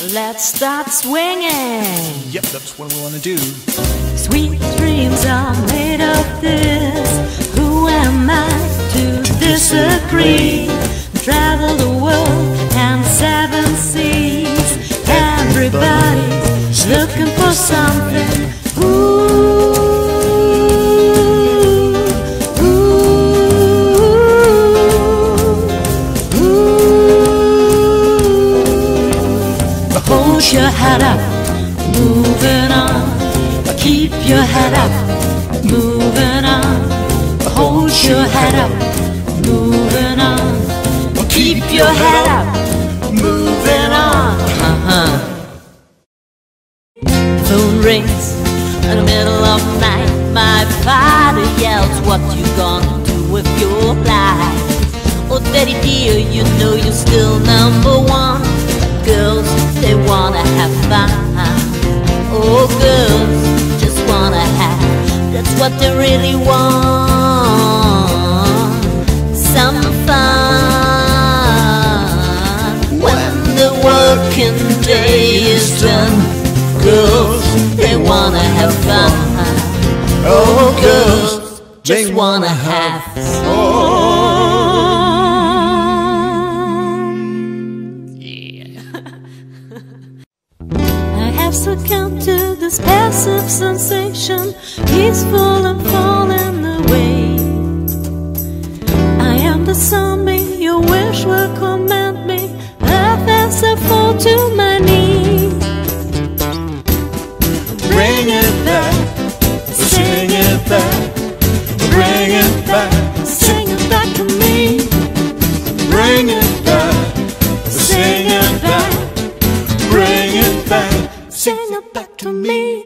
Let's start swinging. Yep, that's what we want to do. Sweet dreams are made of this. Who am I to disagree? Travel the world and seven seas. Everybody's looking for something. Hold your head up, moving on. Keep your head up, moving on. Hold your head up, moving on. Keep your head up, moving on. Uh-huh. Phone rings in the middle of the night. My father yells, What you gonna do with your life? Oh, daddy dear, you know you're still number one. Girls, what they really want. Some fun. When the working day is done, girls, they wanna have fun. Oh, girls just wanna have fun. Have succumbed to this passive sensation, peaceful and falling away. I am the zombie, your wish will command me. Earth as I fall to my knees. Bring it back, sing it back, bring it back, Sing it back to me. bring it back, sing it back, bring it back. Sing it back to me.